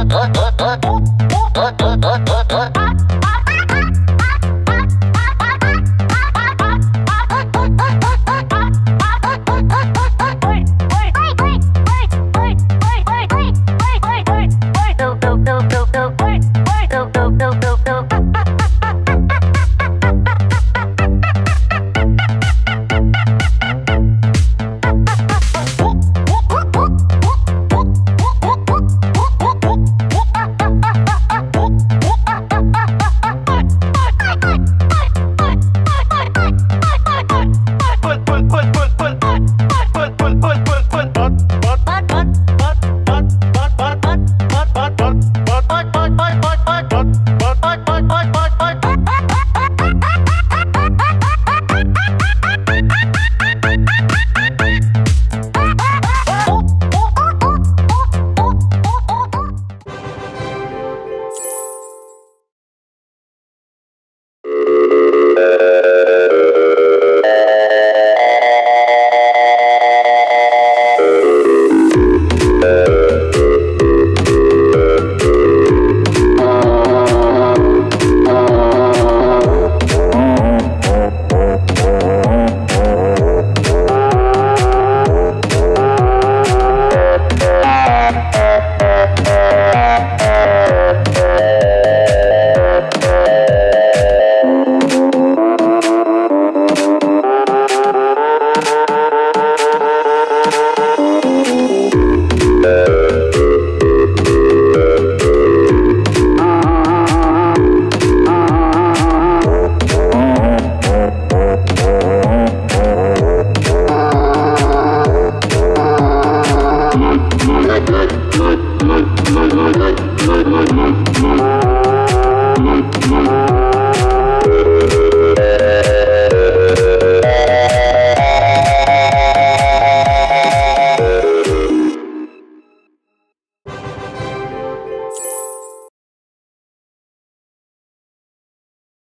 uh, uh, uh.